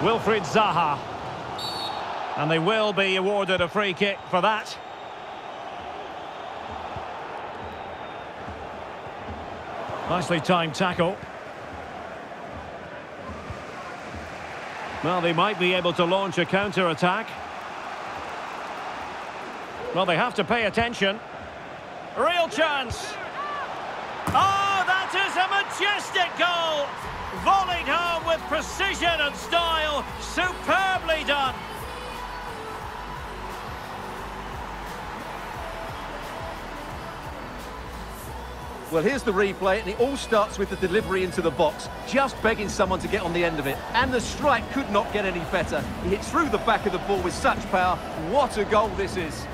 Wilfried Zaha. And they will be awarded a free kick for that. Nicely timed tackle. Well, they might be able to launch a counter-attack. Well, they have to pay attention. Real chance. Oh, with precision and style. Superbly done. Well, here's the replay, and it all starts with the delivery into the box, just begging someone to get on the end of it. And the strike could not get any better. He hit through the back of the ball with such power. What a goal this is.